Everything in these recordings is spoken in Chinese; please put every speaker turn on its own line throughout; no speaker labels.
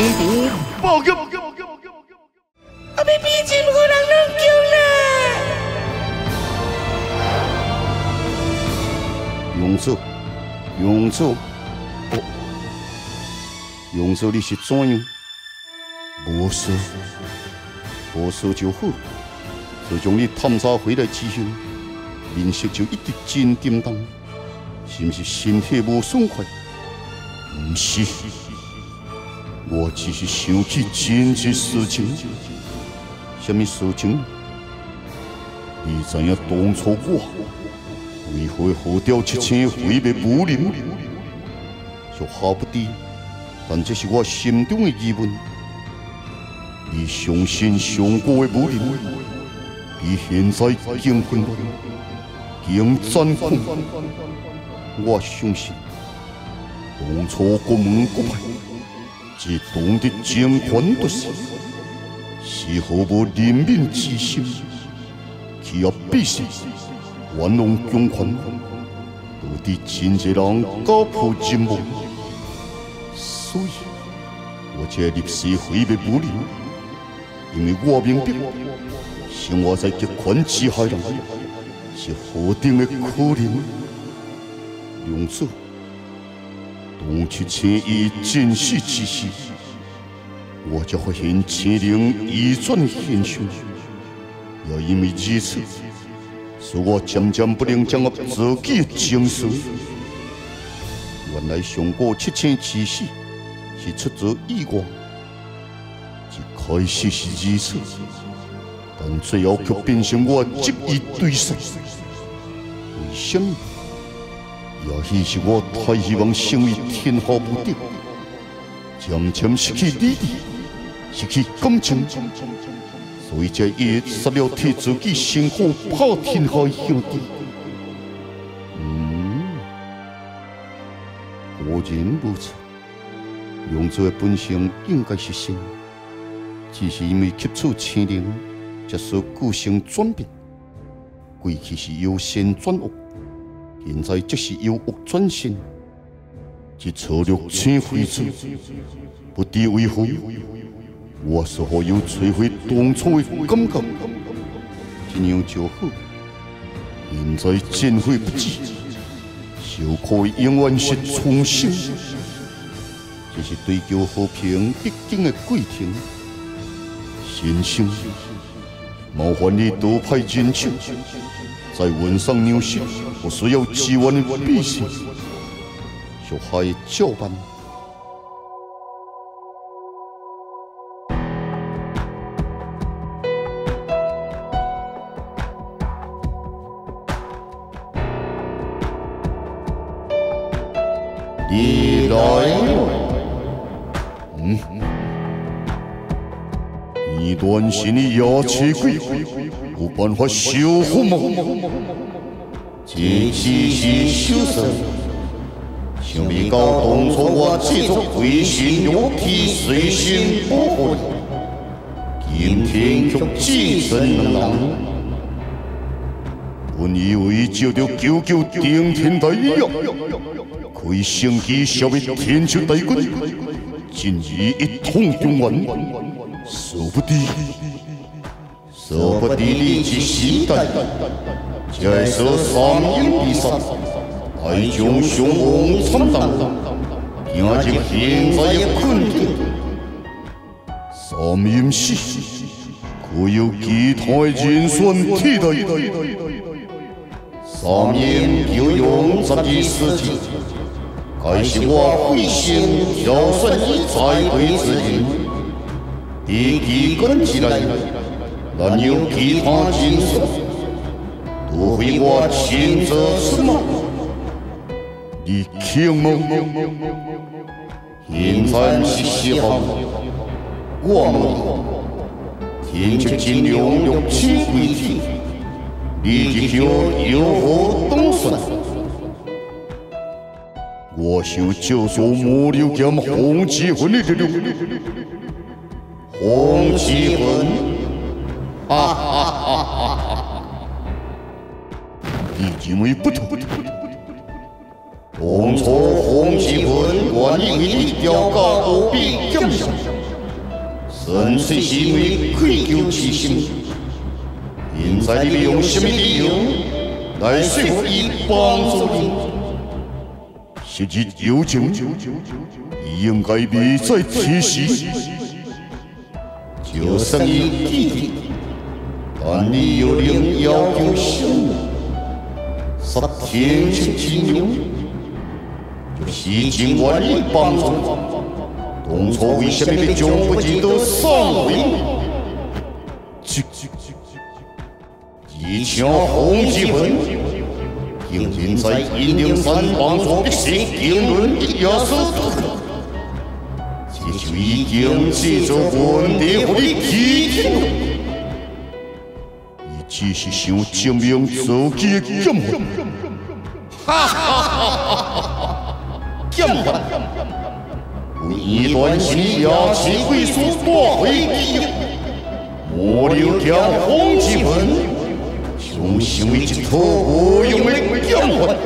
兵报告。
我被逼进河南冷宫
了。勇者，勇者，哦，勇者你是怎样？无事，无事就好。自从你探查回来之后，面色就一直真叮当，是不是身体无爽快？不是，我只是想起真实事情。什么事情？你知影当初我为何会耗掉七千毁灭武林？就哈不得，但这是我心中的疑问。你相信上古的武林比现在更混乱、更残酷？我相信，当初国门国派只懂得争权夺势。是毫无人民之心，去要必死，玩弄强权，到底真济人搞破阴谋。所以，我才立誓毁灭武林，因为我明白，生活在极权之下人是何等的可怜。梁子，当七千亿真实之时。我就发现千灵移转现象，也因为如此，使我渐渐不能将握自己的精神。原来上过七千之时是出自意外，一开始是如此，但最后却变成我执意对手。为什么？也许是我太希望成为天下无敌，渐渐失去理智。失去感情，所以才一杀了替自己辛苦打天下的兄弟。嗯，果然如此。龙族的本性应该是善，只是因为吸取千灵，才使个性转变。过去是由善转恶，现在则是由恶转善，这策略真非常，不知为何。我是否有摧毁当初的感觉？这样就好。现在见悔不及，小可永远是重生。这是追求和平必经的过程。先生，麻烦你多派人手，在文上牛写不需要支援的笔信，小孩照办。你担心你牙齿贵，有办法修复吗？这只是小事，想不到当初我这种违心肉体随心不悔，今天却自身难。本以为照着九九顶天大一样。可以升级消灭天朝大军，今日一统中原，说不得，说不得你之时代，这是三英比赛，大将雄王参战，拼尽现在的困境。三英时，可有其他人选替代？三英有用十二世纪。该是我费心挑选以才会之人，第几根起来，难有其他人选，除非我亲自出马。你听吗？现在是时候，我们天出金牛用亲贵体，立即就有何动算？我想救赎魔流剑红旗魂的力量，红旗魂，哈哈哈哈哈！你因为不同，当初洪志文愿意为你调教无比感谢，纯粹是因为愧疚之心。现在你要用什么理由来说服伊帮助你？昔日友情，伊应该未再提示。就算伊记得，但你又另要求什么？杀天之之牛，就是今愿意帮助。当初为什么要将不记得送回？一枪轰击魂，竟然在阴灵山帮中的是英伦的亚瑟。这就已经是做问题和你提醒了。伊只是想证明自己的剑魂。哈哈哈哈哈！剑魂，为一段时亚气会所夺回，莫留将红之魂。用成为一套无用的剑魂，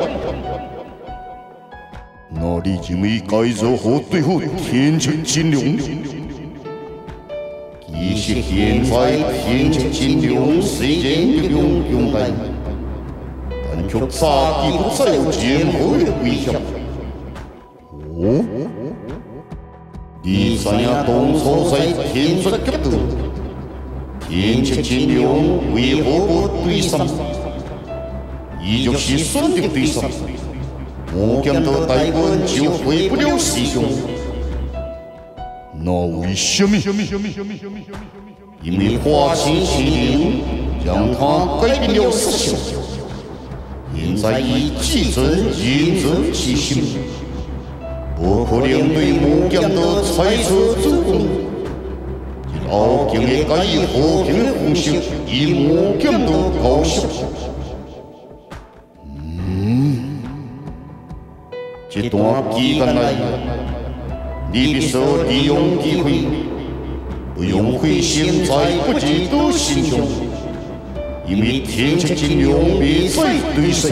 那你认为该如何对付天穹金龙？其实现在天穹金龙虽然英勇勇敢，但却早已不再有任何的威胁。哦，你怎样当初在天尊角度？天穹金龙为何不对上？伊就是选的对手，魔剑都带本就回不了师兄。那为什么？因为花千血灵让他改变了思想，现在以自尊认真之心，不可能对魔剑的猜测主攻。后今日该以和平的方式，以魔剑的高手。这段期间内，你必须利用机会，不用灰心在不知的心中，因为天赐金龙比赛对手。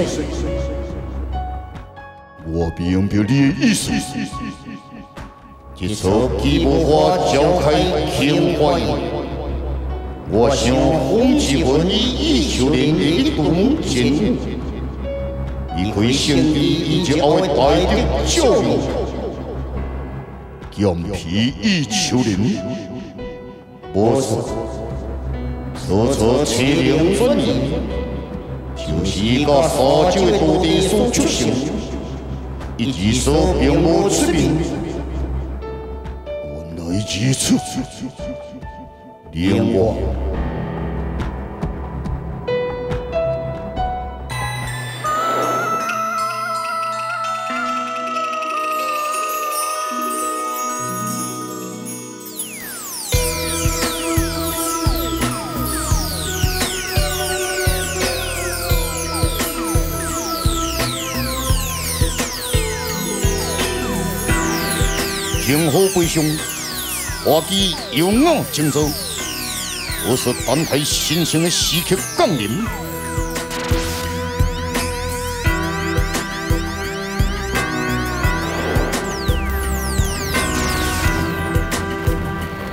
我明白你的意思。一撮吉木花召开天花宴，我想洪七文以一秋连的东进，一会先帝以及后代的教育，姜皮一秋连，不是，此次七灵转移，就是一个杀酒的土地所出生，一举手并无出兵。一次，连我。天后贵兄。花季勇往直前，我是单台新生的时刻降临。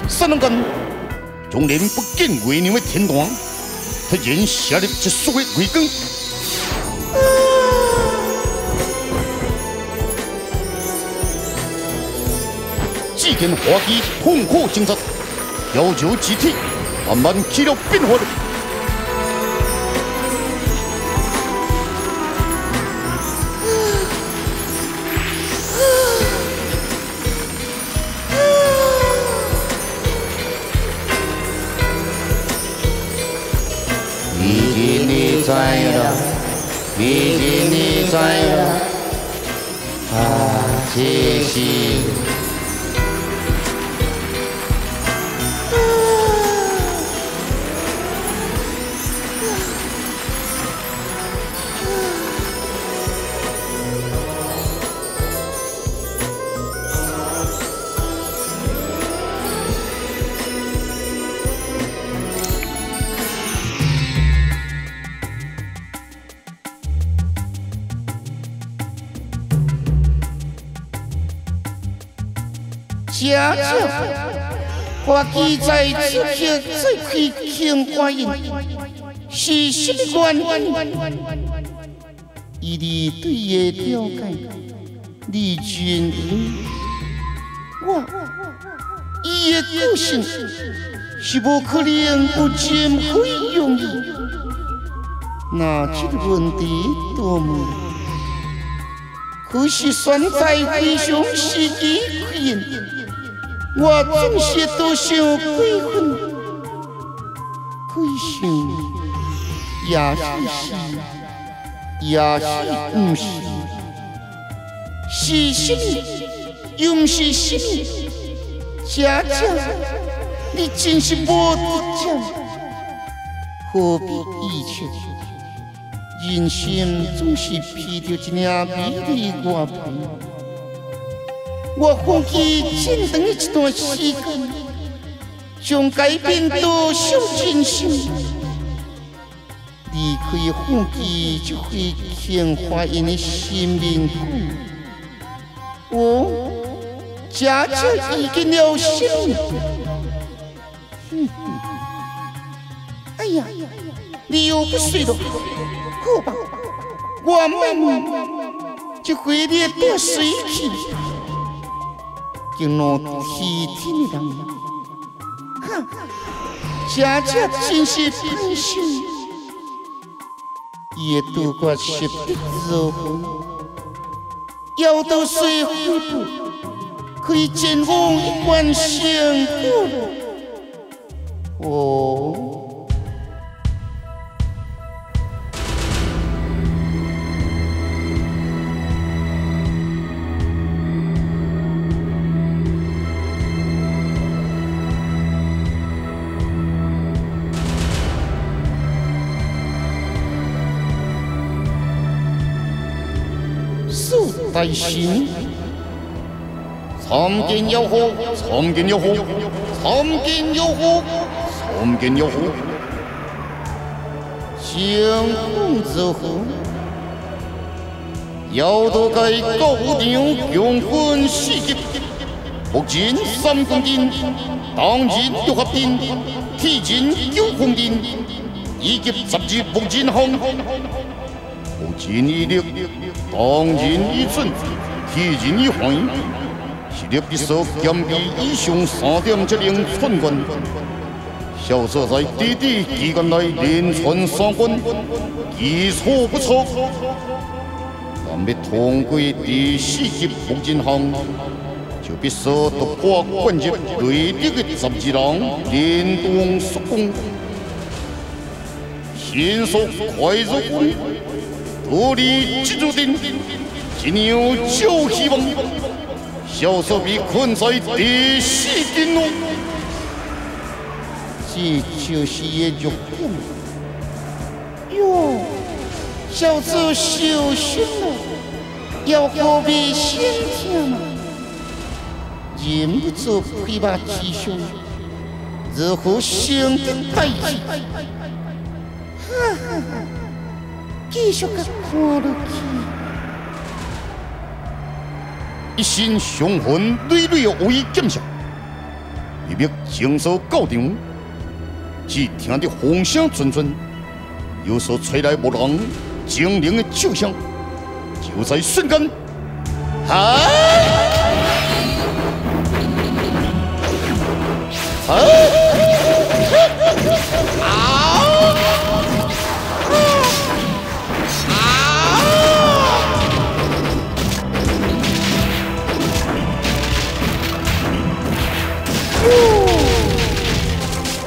三龙根从连不见为娘的天堂，突然下入一束的微光。见花机痛苦挣扎，要求集体慢慢起了变化了。毕竟你在了，毕竟你在了，啊，谢谢。
花记在此刻再开庆观音，是什么原因？以你对的了解，李俊英，我伊的个性是无可能不减费用的。那这个问题多么？可是现在非常时机可言，我总是多想几分，几想也是。也是不是？是什么？又不是什么？姐姐，你真是无得讲，何必以前？人生总是披着一领美丽外袍，我放弃这长的一段时间，将改变多少人生？你可以放弃就会天花因的生命苦，我家家已经了心。哎呀，你又不睡了？好吧，我们就回你多睡去，就拿体贴的人。哼，家家真是贪心。也度过七的之后，要到水回不可以见我一关相过在心，参见有何？参见有何？参见有何？参见有何？相逢之后，要到该高粱强分四级，目前三公斤，当今六合斤，体重九公斤，以及十级目前行，目前一六。当人以准，体人一环，实力必须减比以上三点七零寸关。小说在短短期间内连传三关，基础不错。但要通过第四级福建行，就必须突破关键内地的十二人联动速攻，迅速快入关。我力集注定，今有旧希望，小说被困在第四天了。这就是一弱点。哟，小子小心了，要何必先听嘛？忍不住挥把吉凶，如何相得太极？哈哈哈。继续甲看落去，一身雄浑累累的威剑上，一别经受高场，只听得风声阵阵，有所吹来无人精灵的酒香，就在瞬间，啊！啊！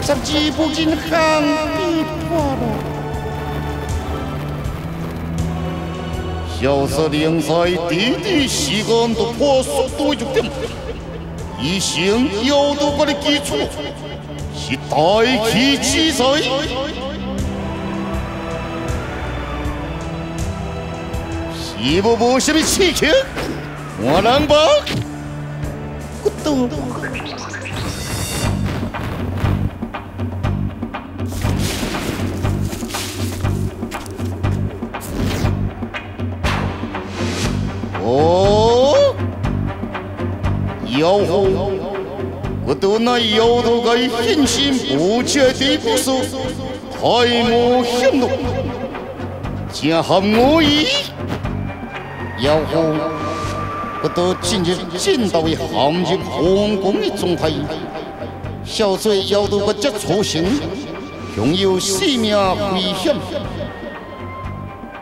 十几步进行地破了。小说联赛第一时间突破速度弱点，以成有度过的基础是大气之赛。是不无什么刺激？我能吧？我懂。哦，有。
得那摇头个狠心不切的不是开幕行动，结合我意，要何不得今日见到为陷入皇宫的状态，小嘴摇头个这粗心，拥有性命危险，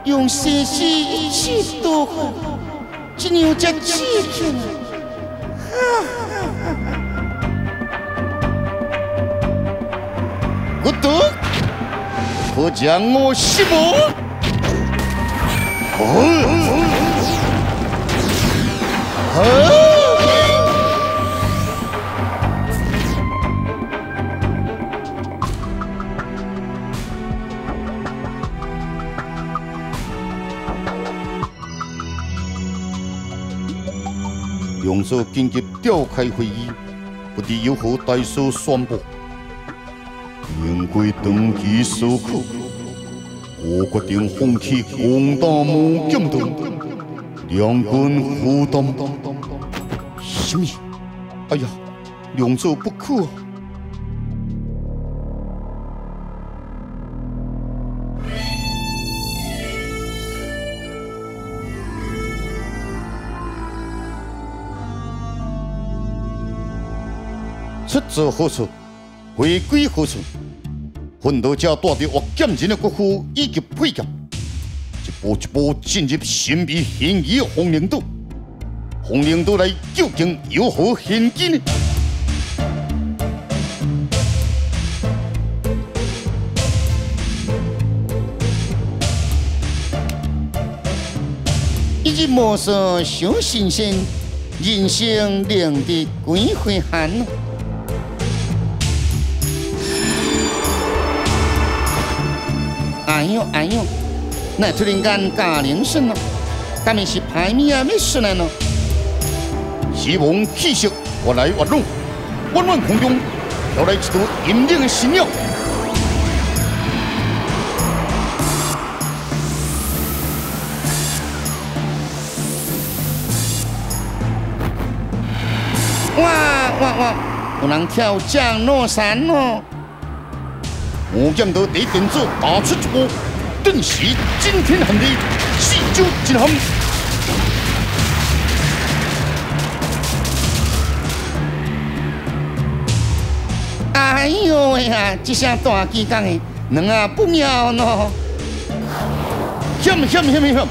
用血气一起渡过，只有这气魄。我得可将我西魔。
用手紧急召开会议，不知有何大事宣布。应该登记受苦，我决定放弃攻打魔剑队，两军互动。什么？哎呀，两手不可！
出走何处？回归何处？奋斗者带着我剑人的国父以及配甲，一步一步进入神秘险恶的红陵岛。红陵岛内究竟有何险境呢？一日莫说小新鲜，人生凉的几回寒。呦哎呦，那突然间加铃声了，他们是排名啊没事了呢。希望气息越来越浓，万万空中飘来一朵阴冷的新鸟。哇哇哇！有人跳降落伞哦。我见到地点子打出一波，顿时惊天撼地，四周震撼。哎呦喂呀！这下大机讲的，人啊不妙喏！险险险险险！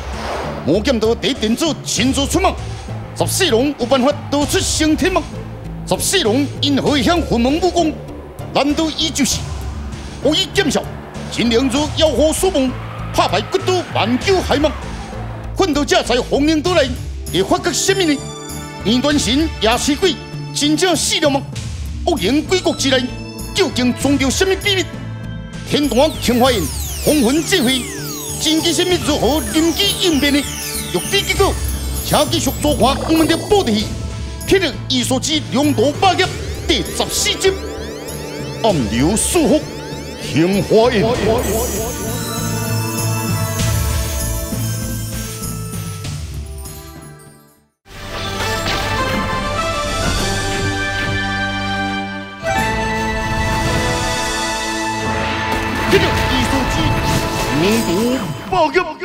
我见到地点子亲自出马，十四龙有办法逃出升天吗？十四龙因何向魂门武功？难道伊就是？我以剑鞘，秦良珠妖火所梦，拍败骨都万九海吗？奋斗者在红岭岛内，会发觉什么呢？二段神夜尸鬼真正死了吗？恶灵鬼国之内，究竟藏着什么秘密？天团青花宴，红魂聚会，真机什么如何临机应变呢？欲知结果，请继续收看我们的播题《霹雳艺术之两夺霸业》第十四集《暗流疏忽》。听花音。这个艺术机，报给。